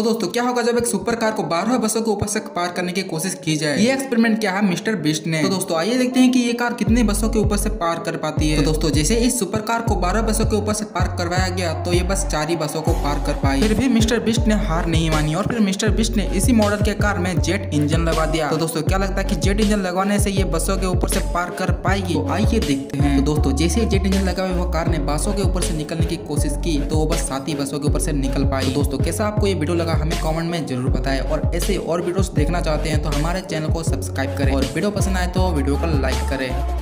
तो दोस्तों, क्या होगा जब एक सुपर कार को बारह बसों के ऊपर से पार करने की कोशिश की जाए? ये एक्सपेरिमेंट क्या है, मिस्टर बिस्ट ने? तो दोस्तों, आइए देखते हैं कि ये कार कितने बसों के ऊपर से पार कर पाती है। तो दोस्तों, जैसे इस सुपर कार को बारह बसों के ऊपर से पार करवाया गया तो ये बस चार ही बसों को पार कर पाई। फिर भी मिस्टर बिस्ट ने हार नहीं मानी और फिर मिस्टर बिस्ट ने इसी मॉडल के कार में जेट इंजन लगा दिया। तो दोस्तों, क्या लगता है की जेट इंजन लगवाने से ये बसों के ऊपर से पार कर पाएगी? तो आइए देखते हैं। तो दोस्तों, जैसे जेट इंजन लगा हुआ, वो कार ने बसों के ऊपर से निकलने की कोशिश की तो वो बस सात ही बसों के ऊपर से निकल पाई। तो दोस्तों, कैसा आपको ये वीडियो लगा हमें कमेंट में ज़रूर बताएँ और ऐसे और वीडियोस देखना चाहते हैं तो हमारे चैनल को सब्सक्राइब करें और वीडियो पसंद आए तो वीडियो को लाइक करें।